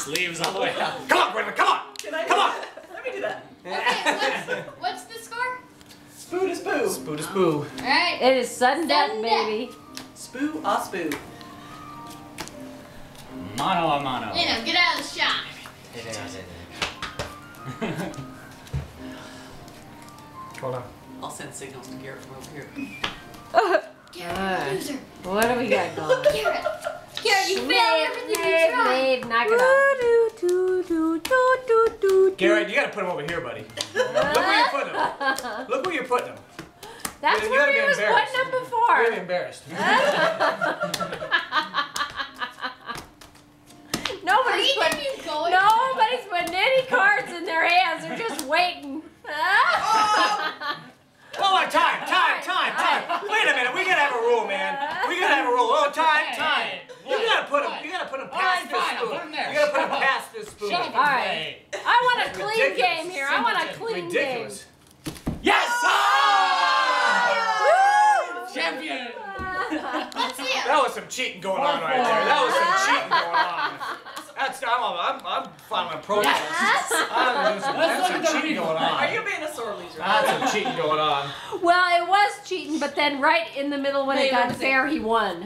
Sleeves all the way up. Come on, Gwendolyn, come on! Can I Come on! that? Let me do that. Okay, what's, what's the score? Spoo to spoo. Spoo to spoo. Alright. It is sudden death, Sudden death. baby. Spoo a spoo. Mano a mano. You know, get out of the shot. Hold on. I'll send signals to Garrett from over here. Garrett, Alright. loser. What do we got going? Garrett. Garrett, you failed everything you tried. babe, knock it off. Garrett, you gotta put him over here, buddy. Look where you're putting him. Look where you're putting him. That's You where gotta he was embarrassed. putting them Really before. embarrassed. Are Nobody's you putting, going? nobody's putting any cards in their hands. They're just waiting. Hold on, oh, oh, time, time, time, time. Wait a minute, we gotta have a rule, man. We gotta have a rule. Oh, time, Hey, time. Hey, You gotta put him. What? You gotta put him past right, this spoon. put him there. You gotta put him Shut past this spoon. Shut up and All right. I want a clean Ridiculous. game here. I want a clean Ridiculous. game. Yes! Champion! Let's see it. That was some cheating going on right there. That was some cheating going on. That's I'm I'm, I'm filing a protest. I'm, there's some, Let's that's some the cheating replay. going Are you being a sore loser? That's some cheating going on. Well, it was cheating, but then right in the middle when it got let me see. fair, he won.